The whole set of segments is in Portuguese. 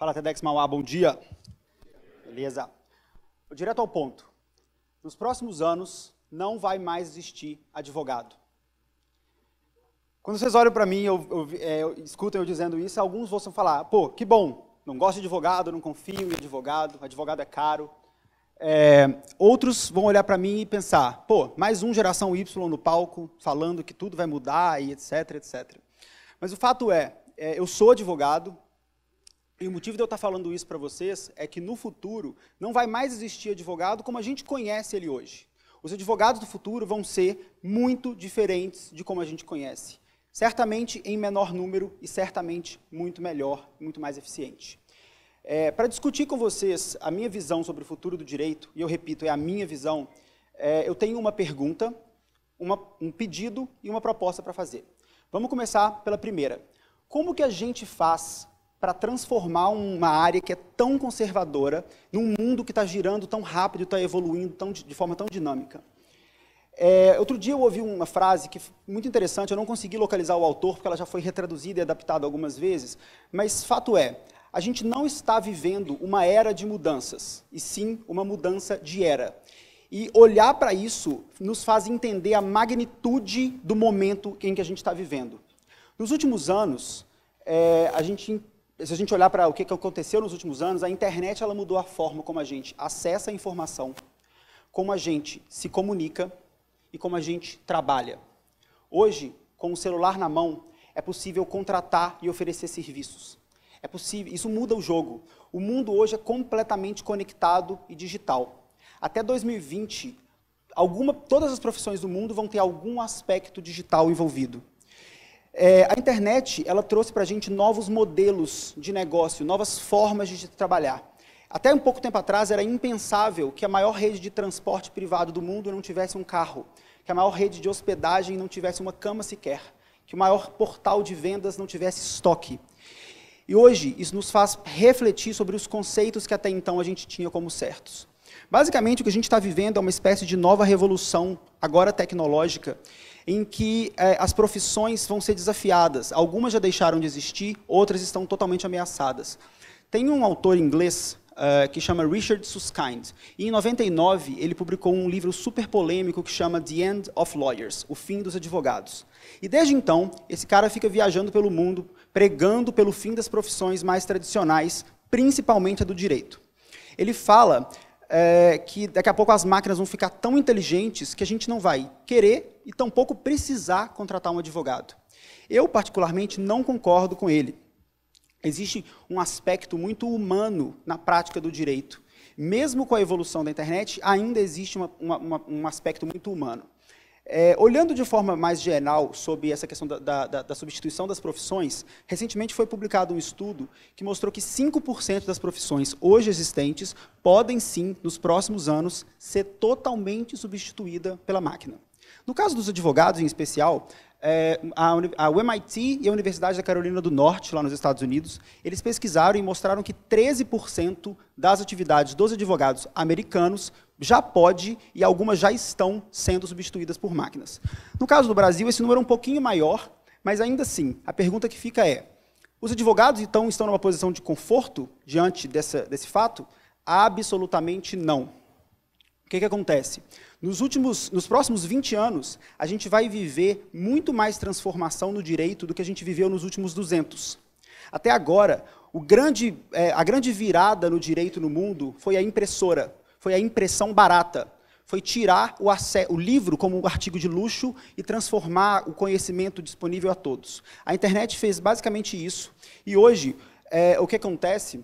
Fala, TEDx Mauá, bom dia. Beleza. Direto ao ponto. Nos próximos anos, não vai mais existir advogado. Quando vocês olham para mim, eu, eu, é, eu, escutam eu dizendo isso, alguns vão falar, pô, que bom, não gosto de advogado, não confio em advogado, advogado é caro. É, outros vão olhar para mim e pensar, pô, mais um geração Y no palco, falando que tudo vai mudar e etc, etc. Mas o fato é, é eu sou advogado, e o motivo de eu estar falando isso para vocês é que no futuro não vai mais existir advogado como a gente conhece ele hoje. Os advogados do futuro vão ser muito diferentes de como a gente conhece. Certamente em menor número e certamente muito melhor, muito mais eficiente. É, para discutir com vocês a minha visão sobre o futuro do direito, e eu repito, é a minha visão, é, eu tenho uma pergunta, uma, um pedido e uma proposta para fazer. Vamos começar pela primeira. Como que a gente faz para transformar uma área que é tão conservadora num mundo que está girando tão rápido, está evoluindo tão, de forma tão dinâmica. É, outro dia eu ouvi uma frase que muito interessante, eu não consegui localizar o autor, porque ela já foi retraduzida e adaptada algumas vezes, mas fato é, a gente não está vivendo uma era de mudanças, e sim uma mudança de era. E olhar para isso nos faz entender a magnitude do momento em que a gente está vivendo. Nos últimos anos, é, a gente se a gente olhar para o que aconteceu nos últimos anos, a internet ela mudou a forma como a gente acessa a informação, como a gente se comunica e como a gente trabalha. Hoje, com o celular na mão, é possível contratar e oferecer serviços. É possível, isso muda o jogo. O mundo hoje é completamente conectado e digital. Até 2020, alguma, todas as profissões do mundo vão ter algum aspecto digital envolvido. É, a internet ela trouxe para a gente novos modelos de negócio, novas formas de trabalhar. Até um pouco tempo atrás era impensável que a maior rede de transporte privado do mundo não tivesse um carro, que a maior rede de hospedagem não tivesse uma cama sequer, que o maior portal de vendas não tivesse estoque. E hoje isso nos faz refletir sobre os conceitos que até então a gente tinha como certos. Basicamente, o que a gente está vivendo é uma espécie de nova revolução, agora tecnológica, em que é, as profissões vão ser desafiadas. Algumas já deixaram de existir, outras estão totalmente ameaçadas. Tem um autor inglês uh, que chama Richard Susskind. E em 99 ele publicou um livro super polêmico que chama The End of Lawyers, O Fim dos Advogados. E desde então esse cara fica viajando pelo mundo, pregando pelo fim das profissões mais tradicionais, principalmente a do direito. Ele fala é, que daqui a pouco as máquinas vão ficar tão inteligentes que a gente não vai querer e tampouco precisar contratar um advogado. Eu, particularmente, não concordo com ele. Existe um aspecto muito humano na prática do direito. Mesmo com a evolução da internet, ainda existe uma, uma, um aspecto muito humano. É, olhando de forma mais geral sobre essa questão da, da, da, substituição das profissões, recentemente foi publicado um estudo que mostrou que 5% das profissões hoje existentes podem sim, nos próximos anos, ser totalmente substituída pela máquina. No caso dos advogados, em especial, é, a, a, MIT e a Universidade da Carolina do Norte, lá nos Estados Unidos, eles pesquisaram e mostraram que 13% das atividades dos advogados americanos já pode e algumas já estão sendo substituídas por máquinas. No caso do Brasil, esse número é um pouquinho maior, mas ainda assim, a pergunta que fica é: os advogados então estão numa posição de conforto diante dessa, desse fato? Absolutamente não. O que, que acontece? Nos, últimos, nos próximos 20 anos, a gente vai viver muito mais transformação no direito do que a gente viveu nos últimos 200. Até agora, grande, é, a grande virada no direito no mundo foi a impressora, foi a impressão barata. Foi tirar o, o livro como um artigo de luxo e transformar o conhecimento disponível a todos. A internet fez basicamente isso. E hoje, é, o que acontece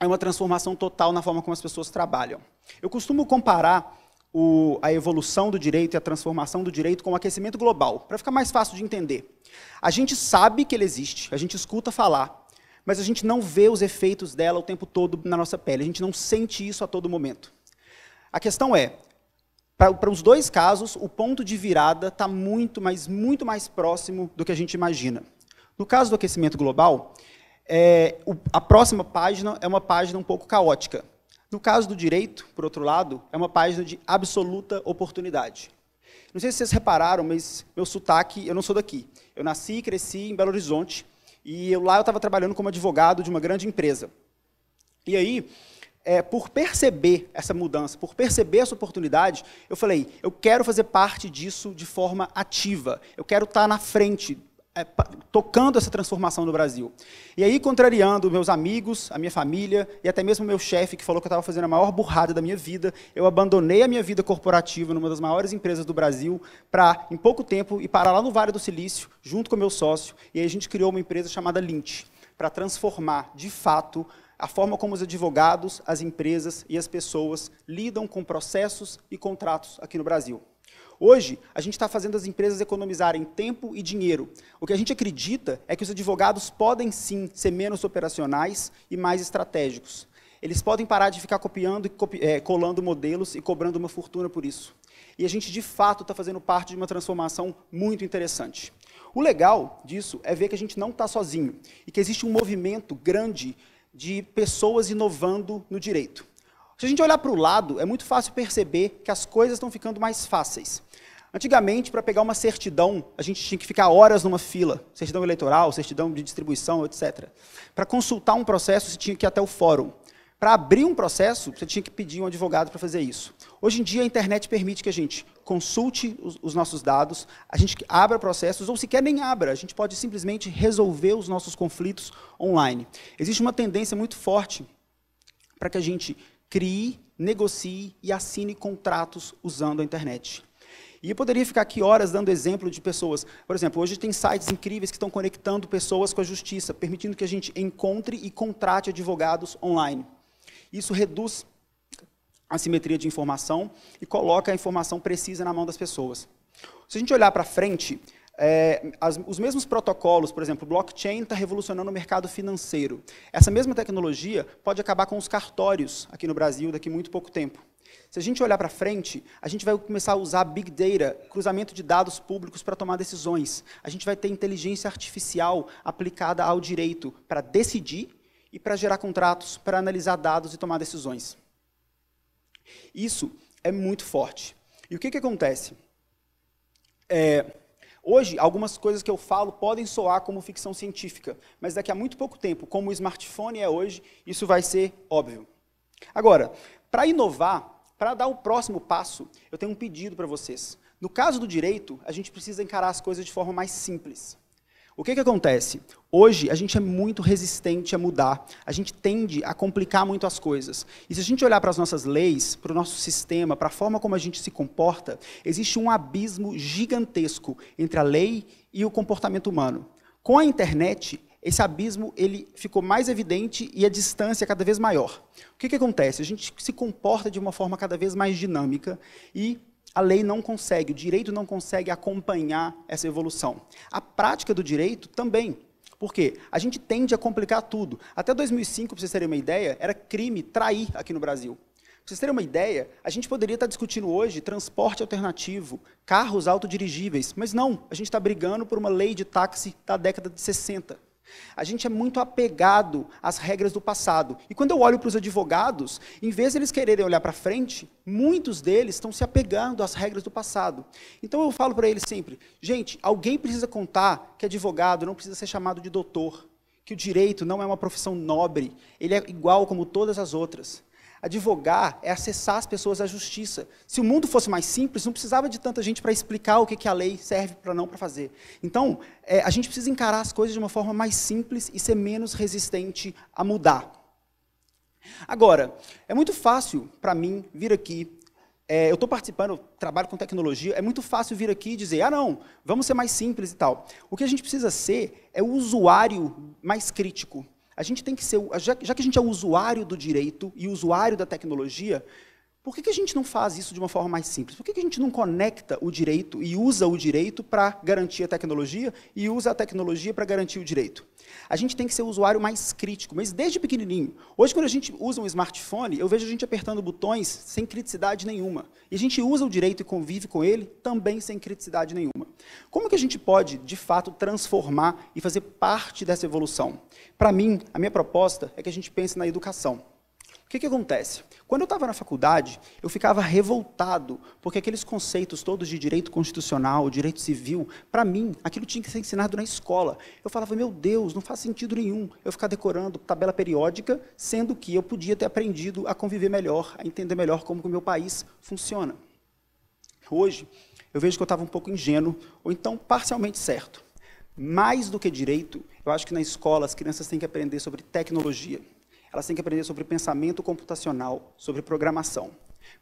é uma transformação total na forma como as pessoas trabalham. Eu costumo comparar o, a evolução do direito e a transformação do direito com o aquecimento global, para ficar mais fácil de entender. A gente sabe que ele existe, a gente escuta falar, mas a gente não vê os efeitos dela o tempo todo na nossa pele, a gente não sente isso a todo momento. A questão é, para os dois casos, o ponto de virada está muito, mas muito mais próximo do que a gente imagina. No caso do aquecimento global, é, o, a próxima página é uma página um pouco caótica. No caso do direito, por outro lado, é uma página de absoluta oportunidade. Não sei se vocês repararam, mas meu sotaque, eu não sou daqui. Eu nasci e cresci em Belo Horizonte, E eu, lá eu estava trabalhando como advogado de uma grande empresa. E aí, é, por perceber essa mudança, por perceber essa oportunidade, eu falei, eu quero fazer parte disso de forma ativa. Eu quero estar na frente, é, tocando essa transformação no Brasil. E aí, contrariando meus amigos, a minha família e até mesmo meu chefe, que falou que eu estava fazendo a maior burrada da minha vida, eu abandonei a minha vida corporativa numa das maiores empresas do Brasil para, em pouco tempo, ir parar lá no Vale do Silício, junto com meu sócio, e aí a gente criou uma empresa chamada Lint, para transformar, de fato, a forma como os advogados, as empresas e as pessoas lidam com processos e contratos aqui no Brasil. Hoje, a gente está fazendo as empresas economizarem tempo e dinheiro. O que a gente acredita é que os advogados podem sim ser menos operacionais e mais estratégicos. Eles podem parar de ficar copiando e copi é, colando modelos e cobrando uma fortuna por isso. E a gente, de fato, está fazendo parte de uma transformação muito interessante. O legal disso é ver que a gente não está sozinho e que existe um movimento grande de pessoas inovando no direito. Se a gente olhar para o lado, é muito fácil perceber que as coisas estão ficando mais fáceis. Antigamente, para pegar uma certidão, a gente tinha que ficar horas numa fila, certidão eleitoral, certidão de distribuição, etc. Para consultar um processo, você tinha que ir até o fórum. Para abrir um processo, você tinha que pedir um advogado para fazer isso. Hoje em dia, a internet permite que a gente consulte os, os, nossos dados, a gente abra processos, ou sequer nem abra, a gente pode simplesmente resolver os nossos conflitos online. Existe uma tendência muito forte para que a gente crie, negocie e assine contratos usando a internet. E eu poderia ficar aqui horas dando exemplo de pessoas. Por exemplo, hoje tem sites incríveis que estão conectando pessoas com a justiça, permitindo que a gente encontre e contrate advogados online. Isso reduz a simetria de informação e coloca a informação precisa na mão das pessoas. Se a gente olhar para frente, é, as, os mesmos protocolos, por exemplo, blockchain está revolucionando o mercado financeiro. Essa mesma tecnologia pode acabar com os cartórios aqui no Brasil daqui muito pouco tempo. Se a gente olhar para frente, a gente vai começar a usar Big Data, cruzamento de dados públicos para tomar decisões. A gente vai ter inteligência artificial aplicada ao direito para decidir e para gerar contratos, para analisar dados e tomar decisões. Isso é muito forte. E o que, que acontece? É, hoje, algumas coisas que eu falo podem soar como ficção científica, mas daqui a muito pouco tempo, como o smartphone é hoje, isso vai ser óbvio. Agora, para inovar, para dar o próximo passo, eu tenho um pedido para vocês. No caso do direito, a gente precisa encarar as coisas de forma mais simples. O que, que acontece? Hoje, a gente é muito resistente a mudar, a gente tende a complicar muito as coisas. E se a gente olhar para as nossas leis, para o nosso sistema, para a forma como a gente se comporta, existe um abismo gigantesco entre a lei e o comportamento humano. Com a internet, esse abismo ele ficou mais evidente e a distância cada vez maior. O que, que acontece? A gente se comporta de uma forma cada vez mais dinâmica e a lei não consegue, o direito não consegue acompanhar essa evolução. A prática do direito também. Por quê? A gente tende a complicar tudo. Até 2005, para vocês terem uma ideia, era crime trair aqui no Brasil. Para vocês terem uma ideia, a gente poderia estar discutindo hoje transporte alternativo, carros autodirigíveis, mas não, a gente está brigando por uma lei de táxi da década de 60. A gente é muito apegado às regras do passado. E quando eu olho para os advogados, em vez de eles quererem olhar para frente, muitos deles estão se apegando às regras do passado. Então eu falo para eles sempre: gente, alguém precisa contar que advogado não precisa ser chamado de doutor, que o direito não é uma profissão nobre, ele é igual como todas as outras. Advogar é acessar as pessoas à justiça. Se o mundo fosse mais simples, não precisava de tanta gente para explicar o que, que a lei serve para não para fazer. Então, é, a gente precisa encarar as coisas de uma forma mais simples e ser menos resistente a mudar. Agora, é muito fácil para mim vir aqui. É, eu estou participando, trabalho com tecnologia, é muito fácil vir aqui e dizer, ah, não, vamos ser mais simples e tal. O que a gente precisa ser é o usuário mais crítico a gente tem que ser, já, que a gente é usuário do direito e usuário da tecnologia, por que, que a gente não faz isso de uma forma mais simples? Por que, que a gente não conecta o direito e usa o direito para garantir a tecnologia e usa a tecnologia para garantir o direito? A gente tem que ser o usuário mais crítico, mas desde pequenininho. Hoje, quando a gente usa um smartphone, eu vejo a gente apertando botões sem criticidade nenhuma. E a gente usa o direito e convive com ele também sem criticidade nenhuma. Como que a gente pode, de fato, transformar e fazer parte dessa evolução? Para mim, a minha proposta é que a gente pense na educação. O que, que acontece? Quando eu estava na faculdade, eu ficava revoltado, porque aqueles conceitos todos de direito constitucional, direito civil, para mim, aquilo tinha que ser ensinado na escola. Eu falava, meu Deus, não faz sentido nenhum eu ficar decorando tabela periódica, sendo que eu podia ter aprendido a conviver melhor, a entender melhor como o meu país funciona. Hoje, eu vejo que eu estava um pouco ingênuo, ou então parcialmente certo. Mais do que direito, eu acho que na escola as crianças têm que aprender sobre tecnologia elas têm que aprender sobre pensamento computacional, sobre programação,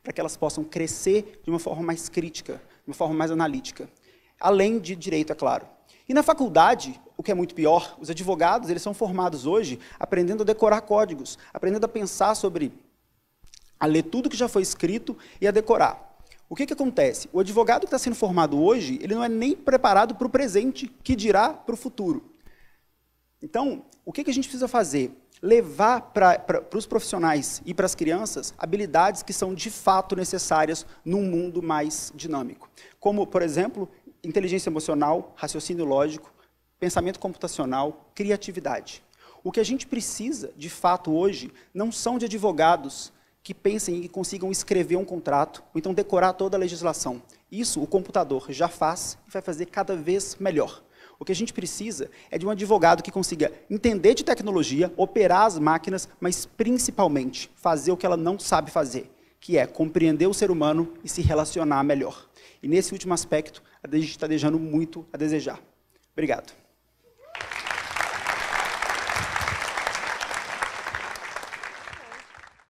para que elas possam crescer de uma forma mais crítica, de uma forma mais analítica. Além de direito, é claro. E na faculdade, o que é muito pior, os advogados, eles são formados hoje aprendendo a decorar códigos, aprendendo a pensar sobre, a ler tudo que já foi escrito e a decorar. O que, que acontece? O advogado que está sendo formado hoje, ele não é nem preparado para o presente, que dirá para o futuro. Então, o que, que a gente precisa fazer? Levar para os profissionais e para as crianças habilidades que são de fato necessárias num mundo mais dinâmico. Como, por exemplo, inteligência emocional, raciocínio lógico, pensamento computacional, criatividade. O que a gente precisa, de fato, hoje, não são de advogados que pensem e consigam escrever um contrato, ou então decorar toda a legislação. Isso o computador já faz e vai fazer cada vez melhor. O que a gente precisa é de um advogado que consiga entender de tecnologia, operar as máquinas, mas principalmente fazer o que ela não sabe fazer, que é compreender o ser humano e se relacionar melhor. E nesse último aspecto, a gente está deixando muito a desejar. Obrigado.